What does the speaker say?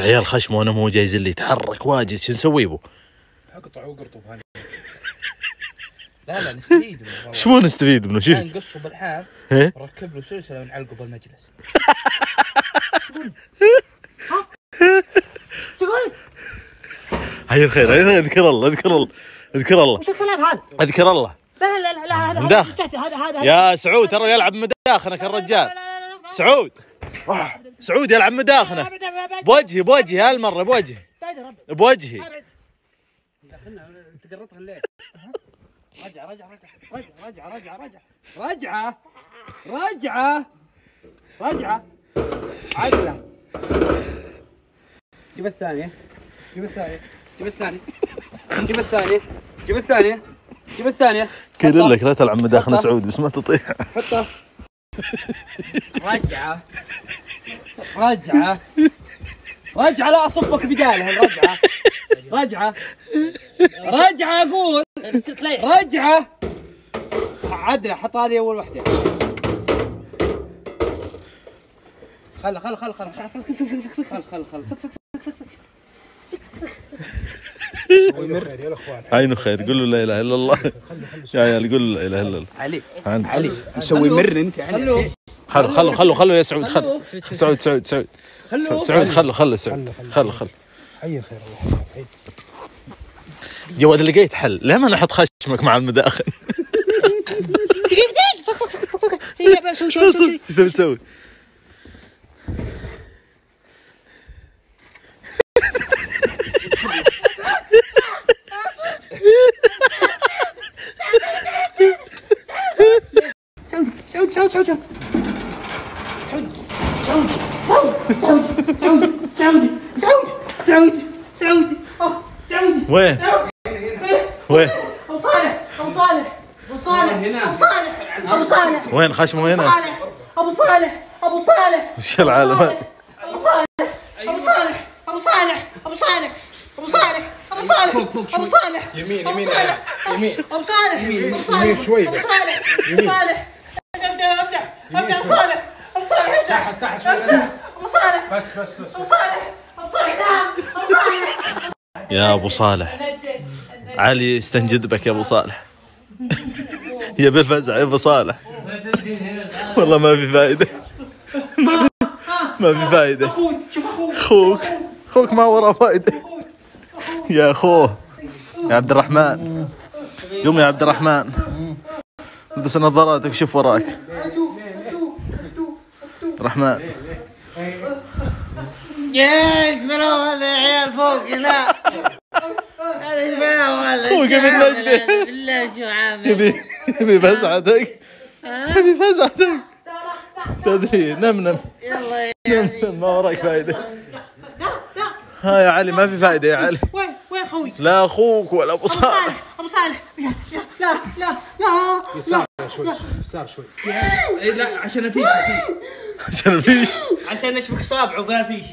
يا عيال خشم وأنا مو جايز اللي يتحرك واجد شو نسوي بو؟ اقطع وقرطب لا لا نستفيد منه. شو نستفيد منه شو؟ نقصه بالحاف إيه؟ ركب له سلسله ونعلقه بالمجلس هاي الخير اذكر الله اذكر الله اذكر الله وش الكلام هذا؟ اذكر الله لا لا لا لا هذا هذا هذا يا سعود ترى يلعب مداخنك الرجال سعود آه، سعود يلعب مداخنه بوجهي بوجهي هالمره بوجهي. بوجهي. انت قرطها الليل. رجع رجع رجع. رجع رجع رجع. رجع. رجع. رجع. عدله. جيب الثانية. جيب الثانية. جيب الثانية. جيب الثانية. جيب الثانية. جيب الثانية. قايل لك لا تلعب مداخنه سعود بس ما تطيح. حطه. رجعة رجعة. رجعة لا أصفك بداله رجعة. رجعة. رجعة أقول. رجعة. عدله حط هذه أول وحدة. خل خل خل خل خل. خل خل عينه خير. قول له لا إله إلا الله. يا عيال قول له لا إله إلا الله. علي علي مسوي مر أنت علي. خلو خلو خلو خلو يا سعود خلو سعود سعود سعود. سعود خلو خلو. سعود. خلو خلو. حي الخير يا ولد لقيت حل. ليه ما نحط خشمك مع المداخل؟ إيش تبي تسوي؟ سعود سعود سعود سعود سعود سعود سعود أوه، سعود وين؟ وين؟ ابو صالح ابو صالح ابو صالح ابو صالح ابو صالح وين خشمه؟ صالح ابو صالح ابو صالح إيش العالم؟ ابو صالح ابو صالح ابو صالح ابو صالح ابو صالح ابو صالح ابو صالح يمين أبو يمين صالح. يمين ابو صالح يمين، أبو صالح. يمين شوي ابو بس. صالح ابو صالح افتح افتح افتح ابو صالح ابو صالح افتح تحت تحت شوي. أبو صالح. بس بس بس. أبو صالح. أبو صالح نام أبو صالح. يا أبو صالح. علي يستنجد بك يا أبو صالح. يا بالفزع يا أبو صالح. والله ما في فائده ما في ما في فائده أخوك. أخوك ما وراه فائده يا أخوه. يا عبد الرحمن. قوم يا عبد الرحمن. البس نظاراتك شوف وراك. الرحمن يس بلا ولا عيال فوق؟ لا. هذا بلا ولا فوق من. بالله شو عامل؟ يبي يبي فزعتك يبي فزعتك تدري نم نم. يلا يا نم نم ما وراك فائده ها يا علي ما في فائده يا علي. وين وين خوي؟ لا أخوك ولا أبو صالح أبو صالح. يا- يا- لا لا لا. يسار شوي يسار شوي. إيه، لا عشان أفيش. عشان فيش عشان أشبك صابعه بلا فيش.